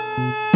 Música